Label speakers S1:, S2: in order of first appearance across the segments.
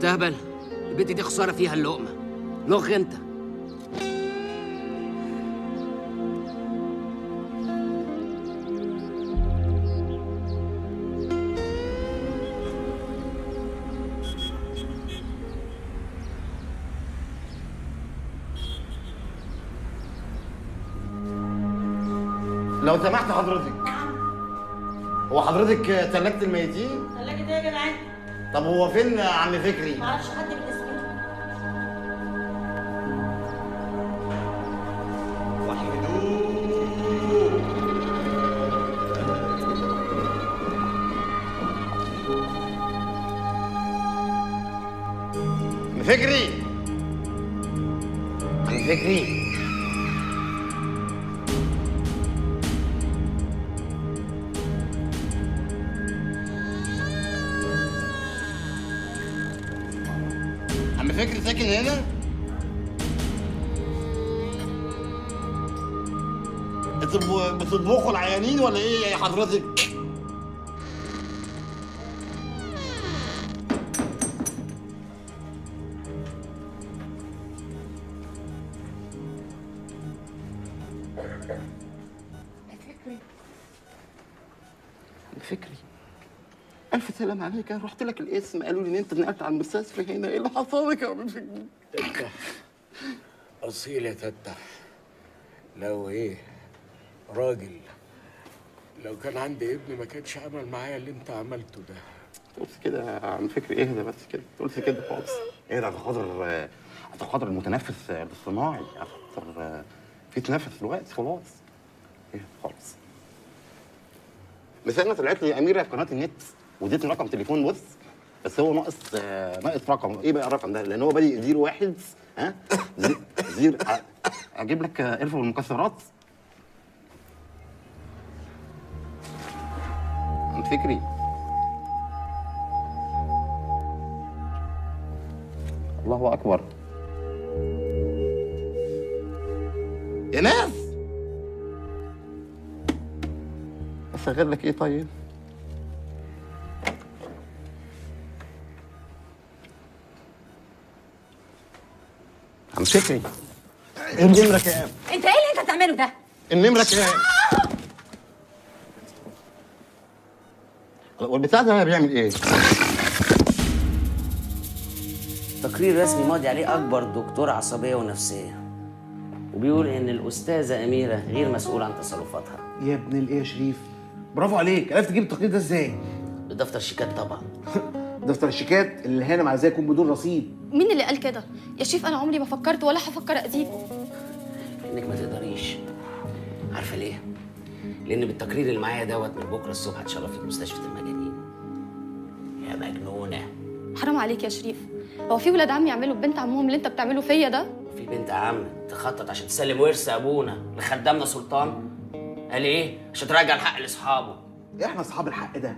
S1: تهبل البنت دي خسارة فيها اللقمة لغ انت
S2: لو سمحت حضرتك هو حضرتك تلاجة الميتين؟
S3: ثلاجة إيه يا جدعان؟
S2: طب هو فين عم فكري؟
S3: معرفش حد بالاسم.
S2: فكري. عم فكري. فكري ساكن هنا؟ بتطبخوا العيانين ولا إيه يا حضرتك؟ فكري ألف سلام عليك. أنا رحت لك الاسم. قالوا لي إن أنت نقلت على المستشفى هنا. إيه اللي حصل لك يا عم؟
S4: أصيل يا تتح لو إيه راجل لو كان عندي ابن ما كانش عمل معايا اللي أنت عملته ده.
S2: قلت كده عم فكري اهدى بس كده؟ قلت كده خالص. اهدى عشان خاطر عشان خاطر المتنفس الاصطناعي. عشان خاطر في تنفس دلوقتي خلاص. اهدى خالص. مثلا طلعت لي أميرة في قناة النت. واديتني رقم تليفون بص بس هو ناقص آه، ناقص رقم. إيه بقى الرقم ده؟ لأن هو بادئ zero واحد ها؟ زي- zero ه- أجيب لك آه، قرفة بالمكسرات عم فكري. الله أكبر. يا ناس! اشغل لك إيه طيب؟ عم فكري النمرة كام؟
S3: انت إيه اللي انت بتعمله ده؟
S2: النمرة كام؟ والبتاع ده بيعمل إيه؟
S1: تقرير رسمي ماضي عليه أكبر دكتور عصبية ونفسية وبيقول إن الأستاذة أميرة غير مسؤولة عن تصرفاتها
S5: يا ابن الإيه يا شريف برافو عليك عرفت تجيب التقرير ده إزاي
S1: بدفتر شيكات طبعا
S5: دفتر الشيكات اللي هانم عايزاه يكون بدون رصيد.
S6: مين اللي قال كده؟ يا شريف أنا عمري ما فكرت ولا هفكر اذيكوا
S1: إنك ما تقدريش. عارفة ليه؟ لأن بالتقرير اللي معايا دوت من بكرة الصبح هتشرفي في مستشفى المجانين. يا مجنونة.
S6: حرام عليك يا شريف. هو في ولاد عمي يعملوا ببنت عمهم اللي أنت بتعمله فيا ده؟
S1: في بنت عم تخطط عشان تسلم ورث أبونا لخدامنا سلطان؟ قال إيه؟ عشان ترجع الحق لأصحابه.
S5: إحنا أصحاب الحق ده؟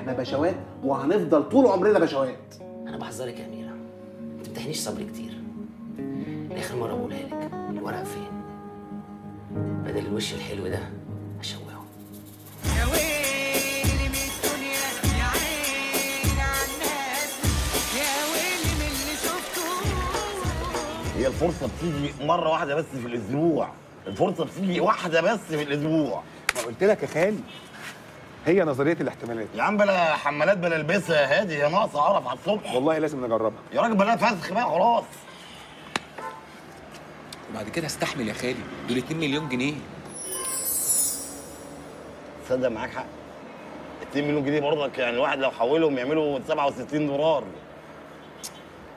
S5: إحنا بشوات وهنفضل طول عمرنا بشوات.
S1: أنا بحذرك يا أميرة. ما تمتحنيش صبري كتير. آخر مرة بقولها لك الورق فين بدل الوش الحلو ده اشوهه
S7: يا ويلي من الدنيا يا عيني على الناس. يا ويلي من اللي شفته.
S2: هي الفرصة بتيجي مرة واحدة بس في الأسبوع. الفرصة بتيجي واحدة بس في الأسبوع.
S8: ما قلت لك يا خالي. هي نظرية الاحتمالات.
S2: يا عم بلا حمالات بلا البسها يا هادي يا ناقصة عرف على الصبح.
S8: والله لازم نجربها.
S2: يا راجل بلا فسخ بقى خلاص.
S9: وبعد كده استحمل يا خالي. دول 2 مليون جنيه.
S2: تصدق معاك حق. 2 مليون جنيه برضك يعني الواحد لو حولهم يعملوا 67 دولار.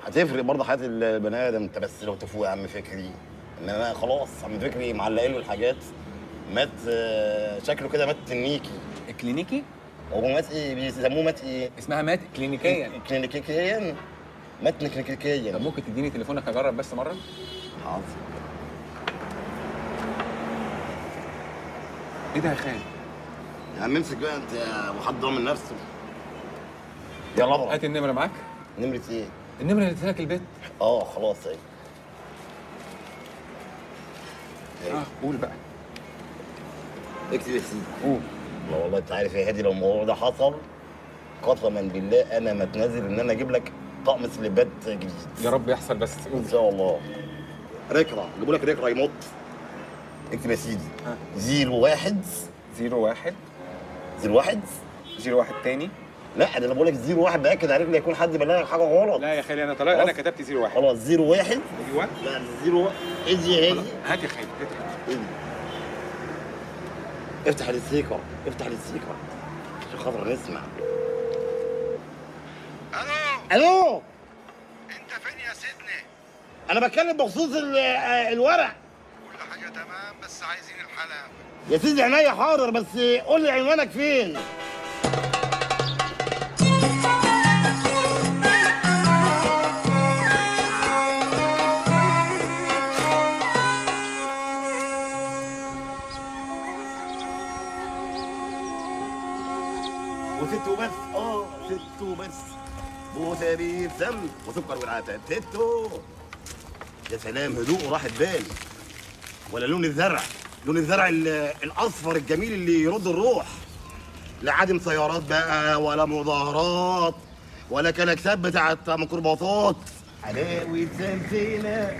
S2: هتفرق برضه حياة البني آدم. أنت بس لو تفوق يا عم فكري. إنما خلاص عم فكري معلقين له الحاجات. مات آه، شكله كده مات تنيكي.
S9: كلينيكي؟
S2: هو مات إيه؟ بيسموه مات إيه؟
S9: اسمها مات كلينيكيا.
S2: كلينيكيا. مات
S9: طب
S2: كلينيكيا
S9: ممكن تديني تليفونك أجرب بس مرة؟
S2: حاضر.
S8: إيه ده يا خالي
S2: يا عم امسك بقى أنت يا ابو حد ضامن نفسه. يلا اضرب
S9: هات النمرة معاك.
S2: نمرة إيه؟
S9: النمرة اللي اديتها لك البيت
S2: آه خلاص اهي
S8: آه قول بقى.
S2: اكتب يا سيدي.
S8: قول.
S2: لا والله انت عارف يا هادي لو الموضوع ده حصل قسما بالله أنا ما أتنازل إن أنا أجيب لك طقم سليبات جديد.
S9: يا رب يحصل بس.
S2: إن شاء الله. ركرة. جيبوا لك ركرة يمط اكتب يا سيدي. zero واحد.
S9: zero واحد.
S2: zero واحد.
S9: zero واحد تاني.
S2: لا أنا بقول لك zero واحد بأكد عليك لا يكون حد بلغك حاجة غلط.
S9: لا يا خالي أنا طلع
S2: أنا.
S9: كتبت zero واحد.
S2: خلاص zero واحد.
S9: أيوه.
S2: لا zero واحد. ايدي هادي
S9: هات يا خالي هات يا خالي.
S2: ايدي افتح ال speaker افتح ال speaker عشان خاطر نسمع ألو؟ ألو؟
S10: أنت فين يا سيدني؟
S2: أنا بتكلم بخصوص ال- الورق.
S10: كل حاجة تمام بس عايزين الحلاوة
S2: يا سيدي عينيا حاضر بس قول لي عنوانك فين؟ بوسه بيبسم وسكر والعتاد ستو يا سلام هدوء وراحة بال ولا لون الزرع لون الزرع ال- الاصفر الجميل اللي يرد الروح لا عادم سيارات بقى ولا مظاهرات ولا كلاكسات بتاعت ميكروباصات حلاوة سمسينة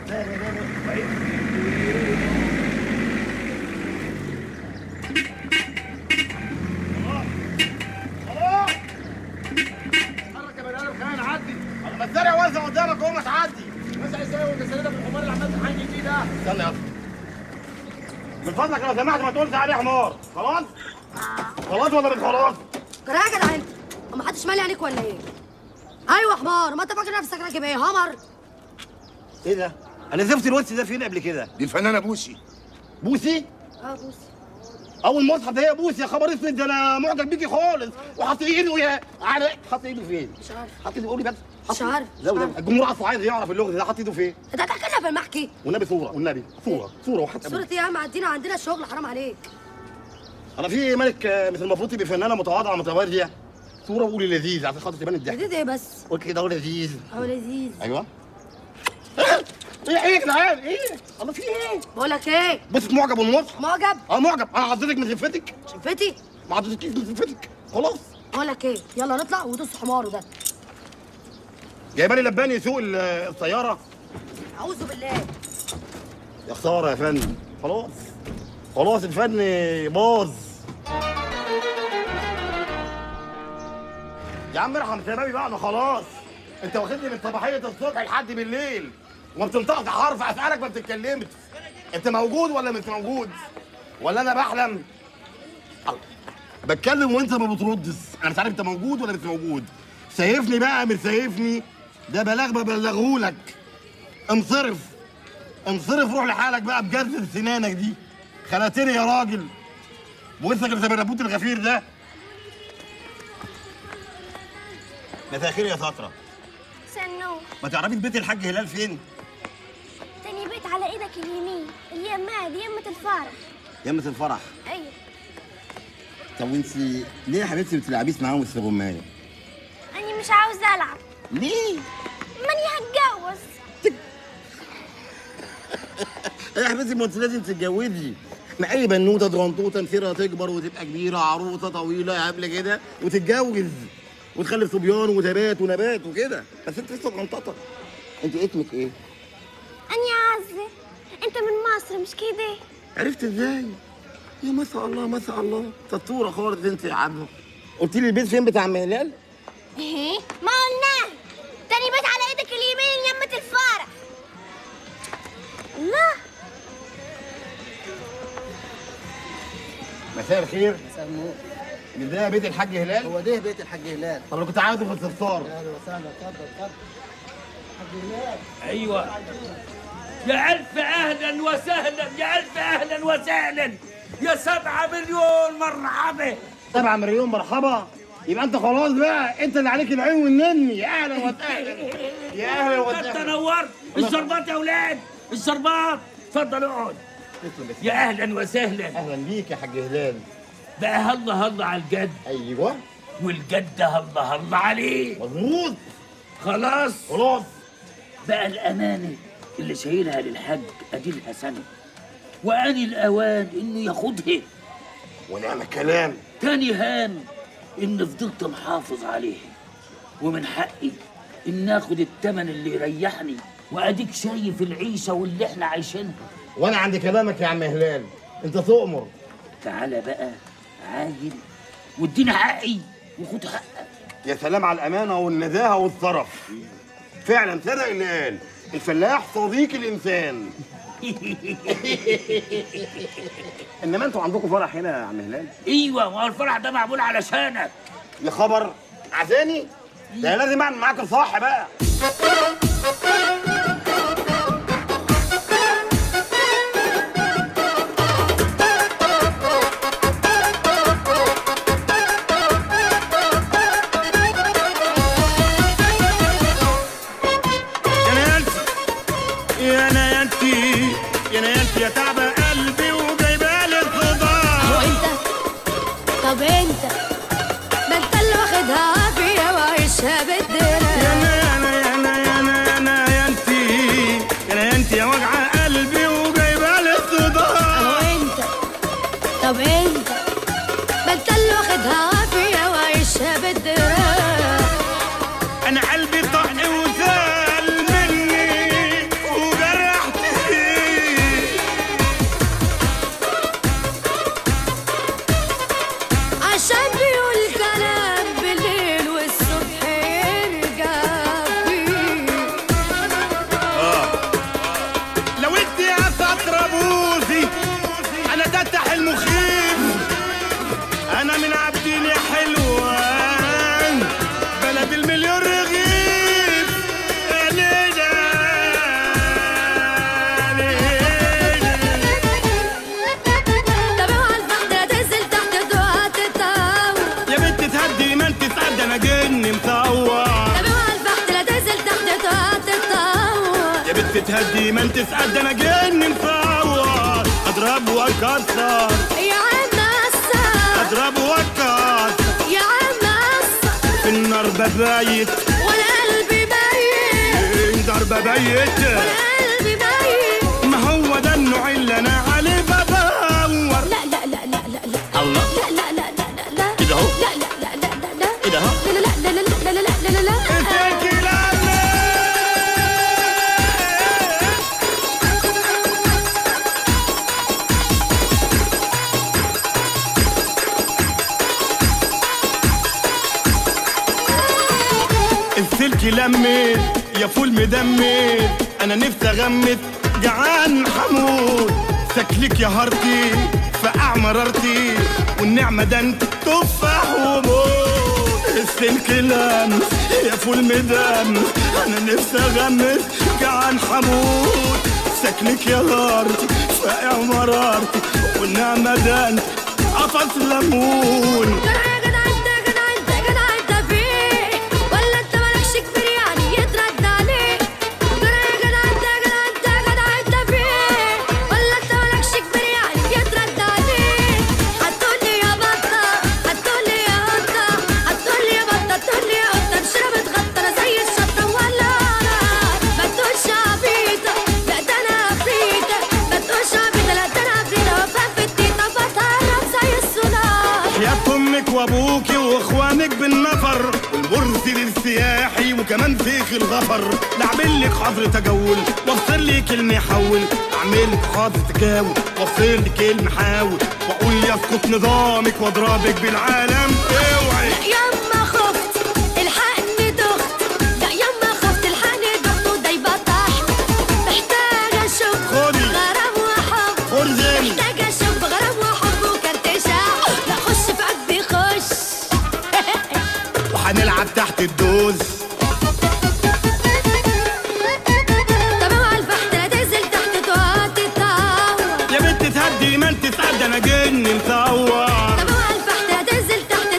S2: اتحرك يا بني آدم خلينا نعدي ما الزرع واسع قدامك اهو ما تعدي واسع إزاي وانت سندك الحمار اللي استنى يا اسطى من فضلك لو سمحت ما تقولش عليه حمار. خلاص؟ خلاص ولا مش خلاص؟
S11: يا جدع انت ما حدش مالي عليك ولا إيه؟ أيوه حمار ما انت فاكر نفسك راكب إيه همر
S2: إيه ده؟ أنا زفت الوش ده فين قبل كده؟
S10: دي الفنانة بوسي.
S2: بوسي؟
S11: آه بص
S2: أول ما أصحى ده هي بوسي يا خبر أسود ده أنا معجب بيكي خالص. وحاطط ايده يا على حاطط ايده فين؟
S11: مش عارف.
S2: حاطط ايده قولي بس.
S11: مش عارف عارف.
S2: الجمهور أصلا عايز يعرف اللغة ده حاطط ايده فين؟
S11: انت هتحكي لنا في المحكي.
S2: والنبي صورة والنبي صورة صورة وحتى
S11: صورة إيه يا عم؟ عدينا عندنا الشغل حرام عليك.
S2: أنا في ملك آه، مثل المفروض تبقى فنانه متواضعة متواضعه صورة وقولي لذيذ عشان خاطر تبان الضحك.
S11: جديد إيه بس؟
S2: قلت كده هو لذيذ.
S11: هو لذيذ.
S2: أيوه. إيه إيه يا جدعان إيه. الله في إيه؟
S11: بقول لك إيه؟
S2: بص معجب والمصح
S11: معجب.
S2: آه معجب. أنا عضتك من زفتك
S11: شفتي؟
S2: ما عضتكيش من زفتك خلاص.
S11: بقول لك إيه؟ يلا نطلع ودوس حماره ده.
S2: جايبه لي لبان يسوق ال- السيارة.
S11: أعوذ بالله.
S2: يا خسارة يا فندم. خلاص. خلاص الفن باظ. يا عم ارحم شبابي بقى أنا خلاص. انت واخدني من صباحية الصبح لحد بالليل. وما بتنطقش حرف أسألك ما بتتكلمش. انت موجود ولا مش موجود؟ ولا أنا بحلم. بتكلم وانت ما بتردش. أنا مش عارف انت موجود ولا مش موجود. سايفني بقى مش سايفني ده بلاغ ببلغهولك انصرف. انصرف روح لحالك بقى بجد سنانك دي. خلقتني يا راجل. اللي النبوت الغفير ده. مساء الخير يا سطرة.
S12: سنو.
S2: ما تعرفي البيت الحاج هلال فين؟
S12: تاني بيت على إيدك اليمين. اليمة دي يمة الفرح.
S2: يمة الفرح.
S12: أيوه.
S2: طب وانت ليه يا حبيبتي ما بتلعبيش معاهم السبومية؟
S12: أنا مش عاوز ألعب.
S2: ليه؟
S12: ماني هتجوز
S2: يا حبيبتي ما انت لازم تتجوزي. ما اي بنوتة صغنطوطه مصيرها تكبر وتبقى كبيرة عروسة طويلة قبل كده وتتجوز. وتخلف صبيان وتبات ونبات وكده. بس انت لسه صغنططه انت اسمك إيه؟
S12: أنا عزة انت من مصر مش كده؟
S2: عرفت إزاي؟ يا ما شاء الله ما شاء الله. سطورة خالص انت يا عبده قلت لي البيت فين بتاع ام هلال؟
S12: إيه؟ ما قلناه
S2: مساء الخير.
S5: مساء النور.
S2: ده بيت الحاج هلال؟
S5: هو ده بيت الحاج هلال.
S2: طب أنا كنت عاوزه في الصفار
S5: أهلا وسهلا اتفضل اتفضل. حاج هلال.
S13: أيوه. يا ألف أهلا وسهلا يا ألف أهلا وسهلا. يا سبعة مليون مرحبا.
S2: سبعة مليون مرحبا. يبقى أنت خلاص بقى. أنت اللي عليك العين والنني. يا أهلا وسهلا. يا أهلا
S13: أنت
S2: وسهلا
S13: نورت. الشربات يا أولاد الشربات. اتفضل اقعد. يا أهلا وسهلا.
S2: أهلا بيك يا حاج هلال
S13: بقى هلا هلا على الجد.
S2: أيوه.
S13: والجد هلا هلا عليه.
S2: مظبوط
S13: خلاص.
S2: خلاص.
S13: بقى الأمانة اللي شايلها للحاج اديلها سنه وان الأوان إنه ياخدها.
S2: ونعم الكلام
S13: تاني هان إن فضلت محافظ عليه. ومن حقي إن آخد التمن اللي يريحني وأديك شايف العيشة واللي إحنا عايشينها.
S14: وأنا عند كلامك يا عم هلال. انت تؤمر
S13: تعالى بقى عاجل. واديني حقي وخد حقك.
S14: يا سلام على الأمانة والنزاهة والطرف فعلا صدق اللي قال. الفلاح صديق الإنسان. إنما أنتوا عندكم فرح هنا يا عم هلال؟
S13: أيوه ما هو الفرح ده معمول علشانك.
S14: يا خبر. عزاني؟ ده لازم أعمل معاك صح بقى.
S2: you تهدي ما تسأل ده أنا جن
S15: مفور أضرب وأكسر.
S2: يا
S15: عم
S2: أضرب وأكسر.
S15: يا عم
S2: في النار
S15: ببيت. والقلب بيت. النار ببيت. والقلب
S2: السلك لميت يا فول مدمت أنا نفسي اغمت جعان حمود. سكلك يا هارتي فقع مرارتي والنعمة ده أنت تفاح وموت. السلك لمس يا فول مدم أنا نفسي أغمس. جعان حمود. سكلك يا هارتي فقع مرارتي والنعمة ده أنت قفص ليمون. وابوكي واخوانك بالنفر والمرسل السياحي وكمان فيك الغفر. لاعمل لك حظر تجول وافصل لي كلمه حول أعمل لك حظر تجاول وافصل لي كلمه حاول وأقول يسقط نظامك واضربك بالعالم.
S15: أوعي. لا تنزل تحت تتعود
S2: يا بنت تهدي ما انت سعد أنا جن مصور
S15: لا تنزل تحت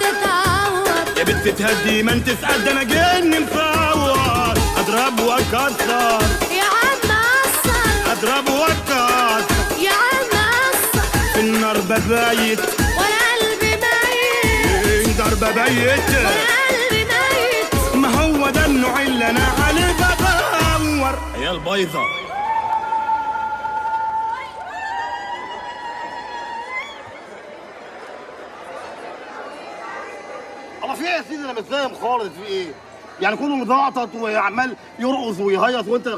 S15: تتعود
S2: يا بنت تهدي ما انت أنا جن مصور أضرب واكسر
S15: يا عم قصر
S2: أضرب واكسر
S15: يا عم قصر
S2: في النار ببايت.
S15: وأنا قلبي ميت.
S2: نار ببايت.
S15: قلبي ميت
S2: النوع اللي أنا عليه بدور يا البيضة.
S14: الله في إيه يا سيدي؟ أنا مش فاهم خالص في إيه؟
S2: يعني كله مزعطط وعمال يرقص ويهيص وأنت